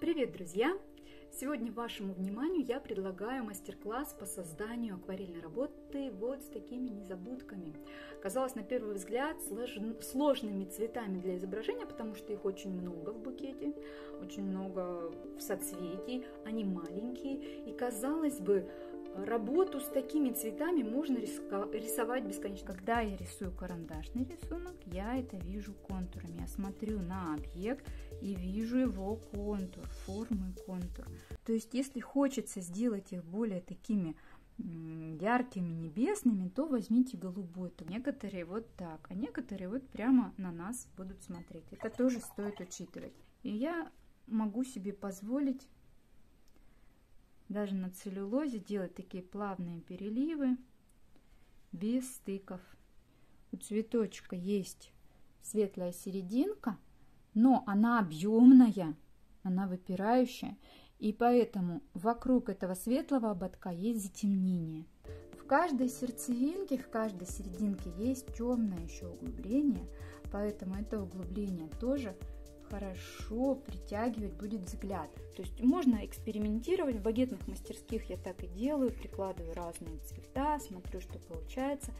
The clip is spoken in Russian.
Привет, друзья! Сегодня вашему вниманию я предлагаю мастер-класс по созданию акварельной работы вот с такими незабудками. Казалось на первый взгляд сложными цветами для изображения, потому что их очень много в букете, очень много в соцветии, они маленькие. И казалось бы, работу с такими цветами можно рисовать бесконечно. Когда я рисую карандашный рисунок, я это вижу контурами. Я смотрю на объект и вижу его контур, форму и контур. То есть, если хочется сделать их более такими яркими, небесными, то возьмите голубой. То некоторые вот так, а некоторые вот прямо на нас будут смотреть. Это тоже стоит учитывать. И я могу себе позволить даже на целлюлозе делать такие плавные переливы без стыков. У цветочка есть светлая серединка, но она объемная, она выпирающая, и поэтому вокруг этого светлого ободка есть затемнение. В каждой сердцевинке, в каждой серединке есть темное еще углубление, поэтому это углубление тоже хорошо притягивать будет взгляд. То есть можно экспериментировать, в багетных мастерских я так и делаю, прикладываю разные цвета, смотрю, что получается.